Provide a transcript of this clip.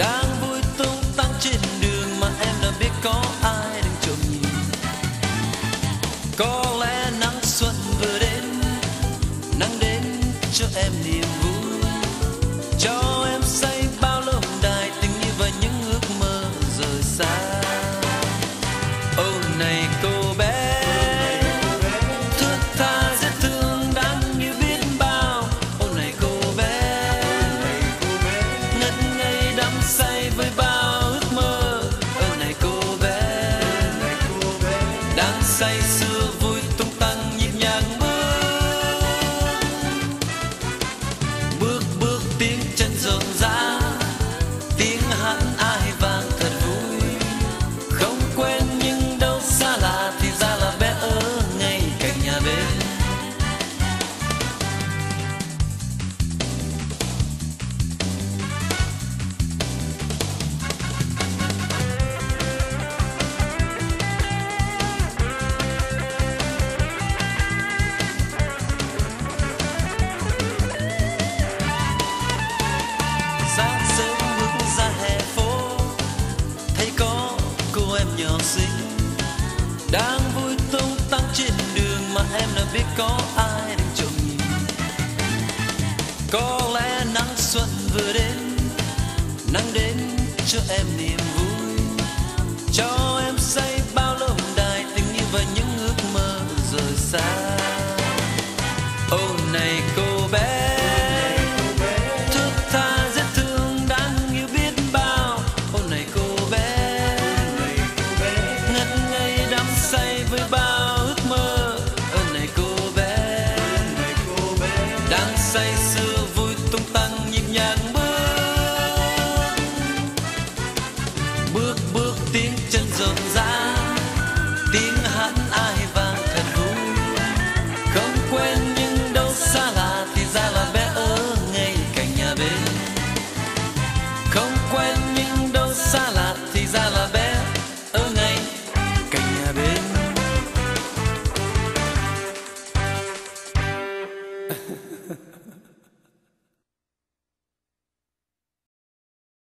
đang vui tung tăng trên đường mà em đã biết có ai đang trông nhìn có lẽ nắng xuân vừa đến, nắng đến cho em niềm vui. Cho say sinh. Đang vui tung tăng trên đường mà em đã biết có ai đang trông nhìn có lẽ nắng xuân vừa đến, nắng đến cho em niềm vui. Cho em say rộn rã tiếng hát ai vang thật vui. Không quên nhưng đâu xa lạ thì ra là bé ở ngay cạnh nhà bên không quen nhưng đâu xa lạ thì ra là bé ở ngay cạnh nhà bên Ha ha ha.